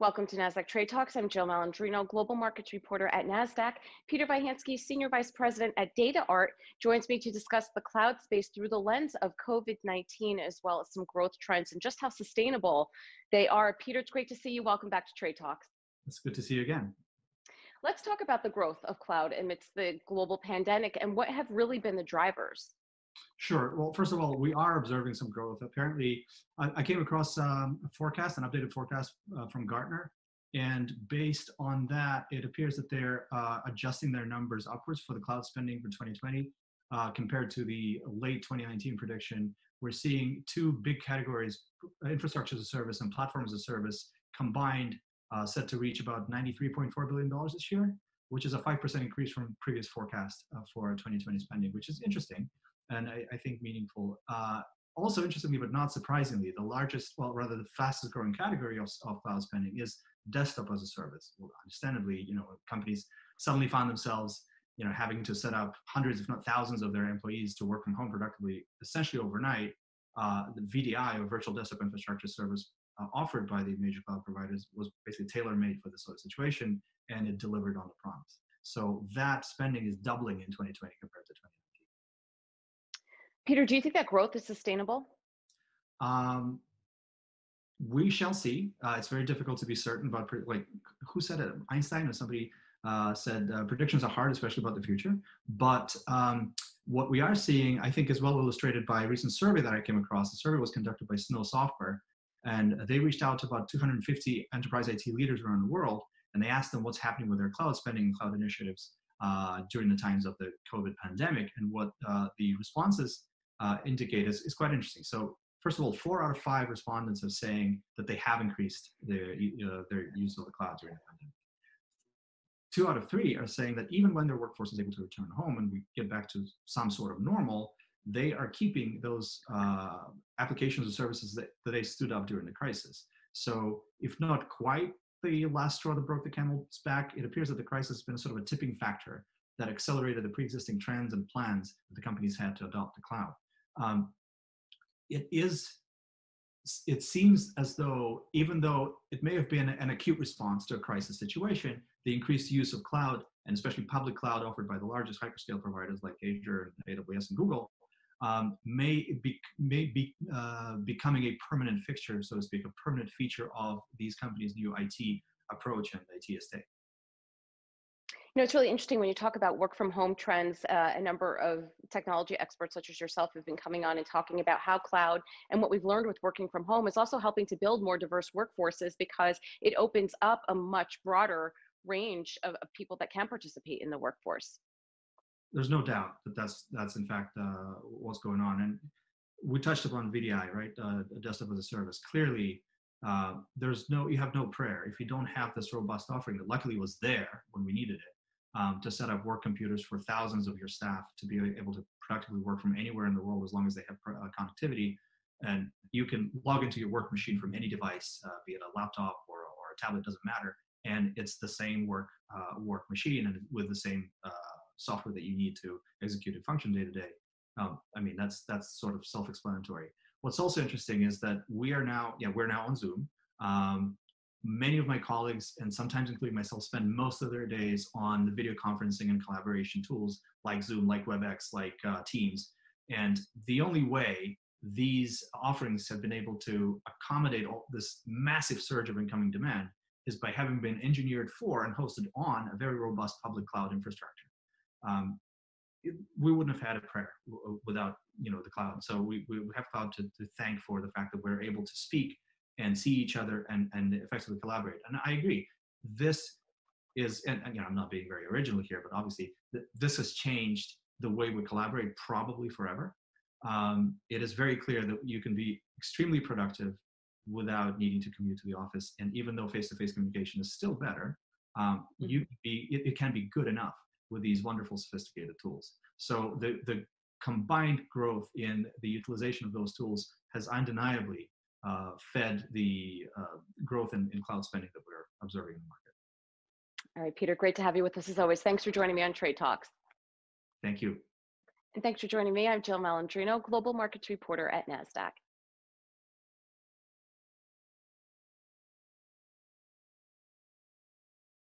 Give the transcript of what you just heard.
Welcome to NASDAQ Trade Talks. I'm Jill Malandrino, Global Markets Reporter at NASDAQ. Peter Vaihansky, Senior Vice President at DataArt, joins me to discuss the cloud space through the lens of COVID 19, as well as some growth trends and just how sustainable they are. Peter, it's great to see you. Welcome back to Trade Talks. It's good to see you again. Let's talk about the growth of cloud amidst the global pandemic and what have really been the drivers. Sure. Well, first of all, we are observing some growth. Apparently, I, I came across um, a forecast, an updated forecast uh, from Gartner, and based on that, it appears that they're uh, adjusting their numbers upwards for the cloud spending for 2020 uh, compared to the late 2019 prediction. We're seeing two big categories: infrastructure as a service and platform as a service combined, uh, set to reach about 93.4 billion dollars this year, which is a five percent increase from previous forecast uh, for 2020 spending, which is interesting and I, I think meaningful. Uh, also, interestingly, but not surprisingly, the largest, well, rather the fastest growing category of, of cloud spending is desktop as a service. Well, understandably, you know, companies suddenly found themselves, you know, having to set up hundreds, if not thousands, of their employees to work from home productively, essentially overnight. Uh, the VDI, or Virtual Desktop Infrastructure Service, uh, offered by the major cloud providers, was basically tailor-made for this sort of situation, and it delivered on the promise. So that spending is doubling in 2020 compared to 2019. Peter, do you think that growth is sustainable? Um, we shall see. Uh, it's very difficult to be certain about, like, who said it? Einstein or somebody uh, said uh, predictions are hard, especially about the future. But um, what we are seeing, I think, is well illustrated by a recent survey that I came across. The survey was conducted by Snow Software, and they reached out to about 250 enterprise IT leaders around the world, and they asked them what's happening with their cloud spending and cloud initiatives uh, during the times of the COVID pandemic. And what uh, the responses uh, indicate is, is quite interesting. So first of all, four out of five respondents are saying that they have increased their, uh, their use of the cloud during the pandemic. Two out of three are saying that even when their workforce is able to return home and we get back to some sort of normal, they are keeping those uh, applications and services that, that they stood up during the crisis. So if not quite the last straw that broke the camel's back, it appears that the crisis has been sort of a tipping factor that accelerated the pre-existing trends and plans that the companies had to adopt the cloud um, it is it seems as though even though it may have been an acute response to a crisis situation the increased use of cloud and especially public cloud offered by the largest hyperscale providers like azure and aws and google um, may be may be uh, becoming a permanent fixture so to speak a permanent feature of these companies new it approach and it estate you know, it's really interesting when you talk about work from home trends. Uh, a number of technology experts, such as yourself, have been coming on and talking about how cloud and what we've learned with working from home is also helping to build more diverse workforces because it opens up a much broader range of, of people that can participate in the workforce. There's no doubt that that's that's in fact uh, what's going on, and we touched upon VDI, right? Uh, desktop as a service. Clearly, uh, there's no you have no prayer if you don't have this robust offering that luckily was there when we needed it um, to set up work computers for thousands of your staff to be able to productively work from anywhere in the world as long as they have uh, connectivity. And you can log into your work machine from any device, uh, be it a laptop or, or a tablet, doesn't matter. And it's the same work uh, work machine and with the same uh, software that you need to execute a function day to day. Um, I mean, that's that's sort of self-explanatory. What's also interesting is that we are now, yeah, we're now on Zoom. Um, many of my colleagues, and sometimes including myself, spend most of their days on the video conferencing and collaboration tools like Zoom, like WebEx, like uh, Teams. And the only way these offerings have been able to accommodate all this massive surge of incoming demand is by having been engineered for and hosted on a very robust public cloud infrastructure. Um, it, we wouldn't have had a prayer without you know the cloud. So we, we have cloud to, to thank for the fact that we're able to speak and see each other and, and effectively collaborate. And I agree, this is, and, and you know, I'm not being very original here, but obviously th- this has changed the way we collaborate probably forever. Um, it is very clear that you can be extremely productive without needing to commute to the office. And even though face-to-face communication is still better, um, mm-hmm. you be, it, it, can be good enough with these wonderful sophisticated tools. So the, the combined growth in the utilization of those tools has undeniably uh, fed the uh, growth in, in cloud spending that we're observing in the market. All right, Peter, great to have you with us as always. Thanks for joining me on Trade Talks. Thank you. And thanks for joining me. I'm Jill Malandrino, Global Markets Reporter at NASDAQ.